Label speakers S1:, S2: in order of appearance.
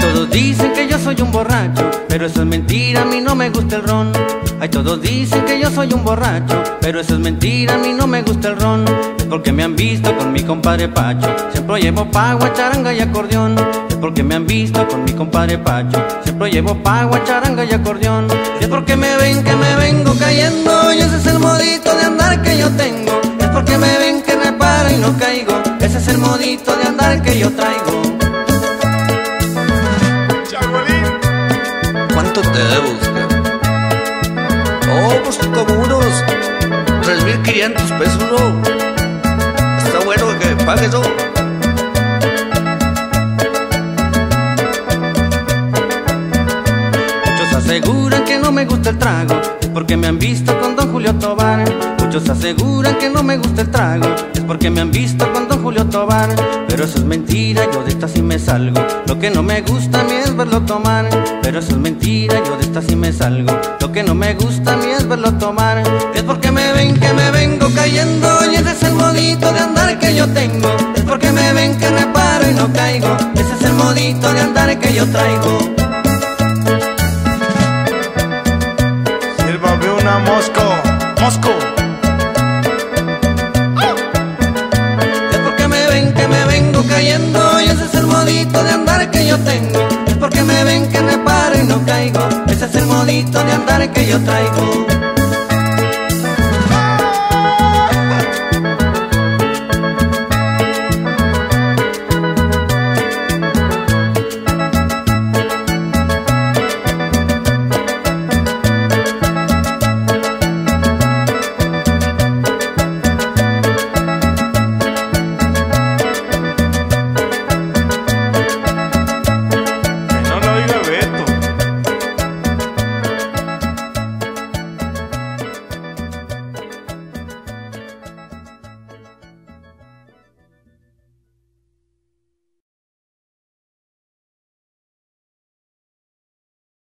S1: todos dicen que yo soy un borracho, pero eso es mentira, a mí no me gusta el ron. Ay, todos dicen que yo soy un borracho, pero eso es mentira, a mí no me gusta el ron. Es porque me han visto con mi compadre Pacho, siempre llevo pagua, charanga y acordeón. Es porque me han visto con mi compadre Pacho, siempre llevo pagua, charanga y acordeón. Es porque me ven que me vengo cayendo y ese es el modito de andar que yo tengo. Es porque me ven que me paro y no caigo, ese es el modito de andar que yo traigo.
S2: Te usted? Oh, pues como unos 3.500 pesos, ¿no? Está bueno que me pague eso.
S1: Muchos aseguran no me gusta el trago, es porque me han visto con don Julio Tobar. Muchos aseguran que no me gusta el trago, es porque me han visto con don Julio Tobar. Pero eso es mentira, yo de esta sí me salgo. Lo que no me gusta a mí es verlo tomar. Pero eso es mentira, yo de esta sí me salgo. Lo que no me gusta a mí es verlo tomar. Es porque me ven que me vengo cayendo y ese es el modito de andar que yo tengo. Es porque me ven que me paro y no caigo. Ese es el modito de andar que yo traigo. Es porque me ven que me vengo cayendo y ese es el modito de andar que yo tengo. Es porque me ven que me paro y no caigo. Ese es el modito de andar que yo traigo.